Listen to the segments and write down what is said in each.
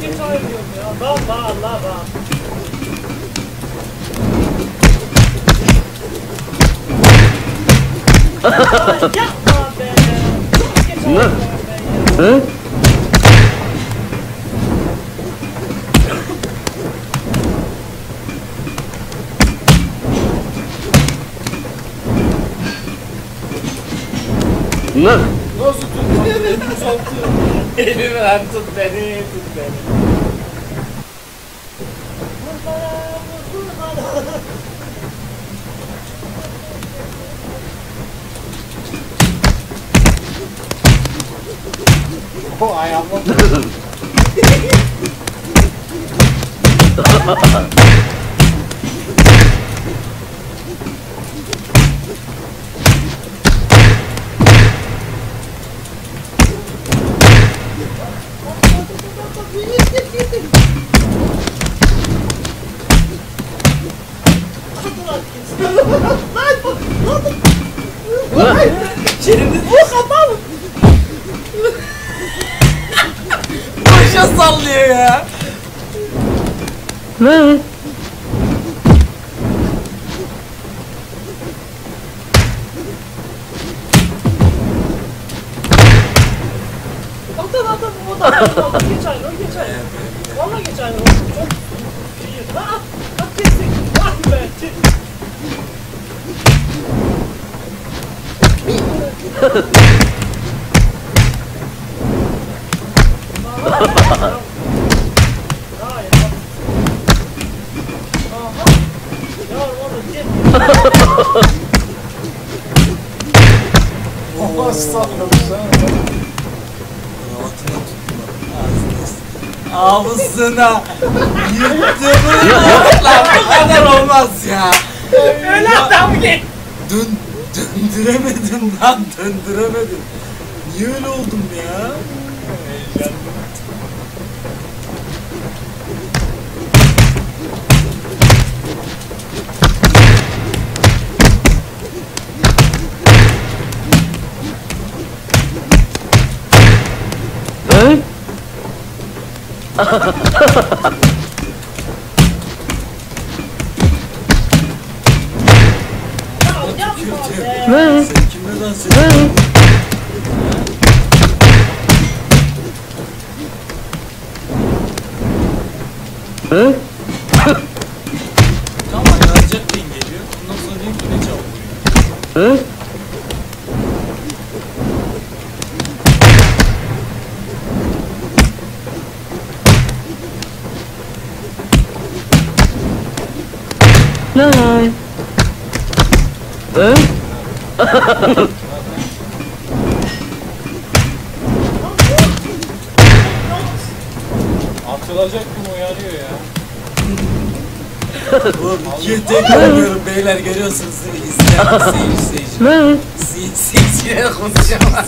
geç ayrılıyorum ya. Bak bak Allah bak. Yapma be. Çok geç ayrılıyorum ben ya. Nasıl tut? Elini lan tut beni, tut beni. Vur bana, bana. O ayağıma Başa sallıyor ya. Atın o da o da geç ayrı geç ayrı. Valla geç ayrı çok iyi. Ha at at kestik. Vay be. Ya oğlum git. Ama sallamış ha. Ağzına yırttığımı lan bu kadar olmaz ya. Öyle adam git. Dön, döndüremedim lan döndüremedim. Niye öyle oldum ya? Ya yapma be. Sen kimle dans ediyorsun? Tam ayarlayacak geliyor. Ondan sonra diyor ki ne çabuk Atılacak mı uyarıyor ya. Oğlum ikiye tek oynuyorum beyler görüyorsunuz değil mi? İzleyen seyirci seyirci. Seyirci seyirciyle konuşamadım.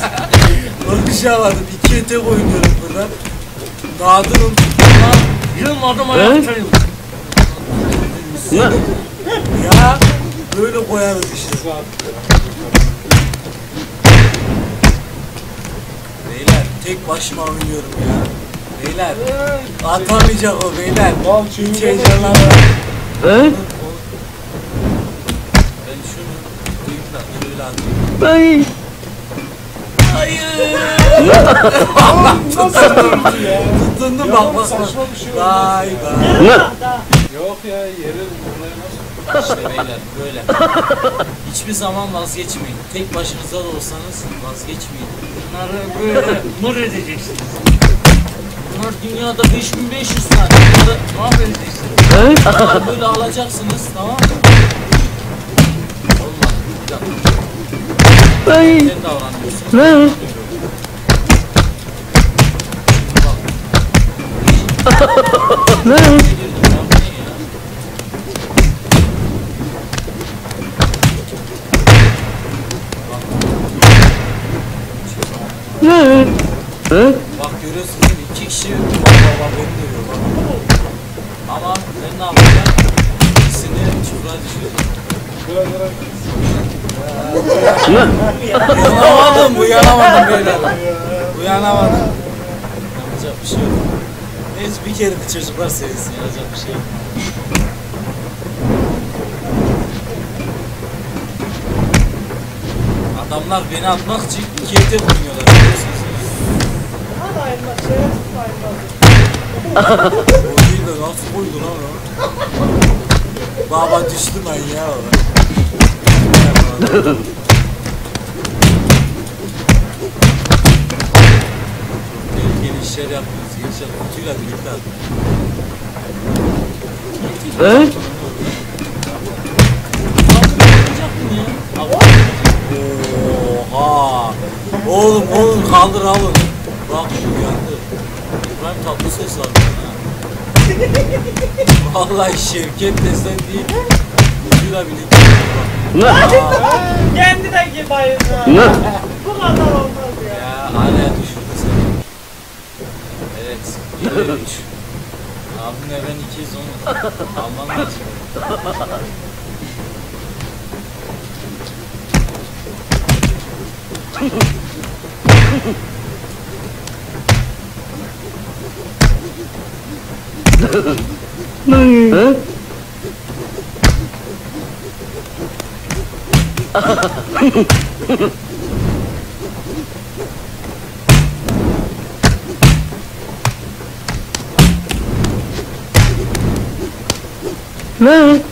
Konuşamadım. İkiye tek oynuyorum burada. Nadır'ın Yılmadım ayaktayım. ya böyle koyarız işte. Beyler tek başıma oynuyorum ya. Beyler atamayacak o beyler. Al Hiç heyecanlanma. Ben şunu da şöyle atayım. Hayır. Allah tutundum. Tutundum bak bak. Saçma bir şey Vay vay. Yok ya yeri buraya nasıl İşte beyler böyle. Hiçbir zaman vazgeçmeyin. Tek başınıza da olsanız vazgeçmeyin. Bunları böyle mır edeceksiniz. Bunlar dünyada 5500 tane. Bunları mahvedeceksiniz. Bunları böyle alacaksınız tamam mı? Olmaz. Bir dakika. Sen davranıyorsun. Ne ne Bak görüyorsun değil mi? İki kişi bak bak beni dövüyor bak. Ama ben ne yapacağım? İkisini çukura düşüreceğim. Uyanamadım, uyanamadım beyler. Uyanamadım. Yapacak bir şey yok. Neyse bir kere de çocuklar sevinsin, yapacak bir şey yok. Adamlar beni atmak için iki ete bulunuyorlar biliyorsunuz. Hadi ayrılma. Şerefsiz ayrılma. O değil de nasıl koydu lan o? Baba düştü ben ya baba. Tehlikeli işler yapıyoruz gençler. Kutuyla birlikte atın. Oha! Oğlum kaldır alın. Bak uyandı. İbrahim tatlı ses var. Vallahi Şevket desen değil. Kutuyla birlikte. Aa, Kendine gibi bayıldı. Bu kadar olmaz ya. ya hala düşürdü seni. Evet. 1 3. Abimle ben ikiyiz onu. Alman lazım. Hả? Look.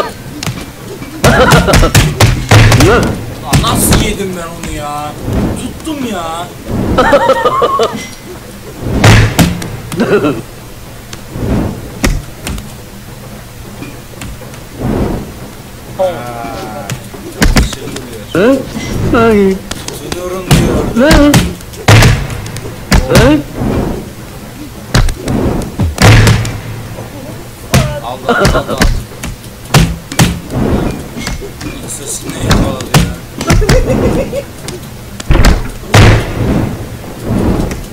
ya? Tuttum ya. Şey oluyor. Tutuyorum diyor. Allah Allah.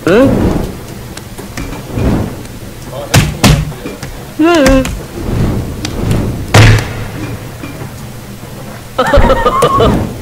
응? 응. 하하하하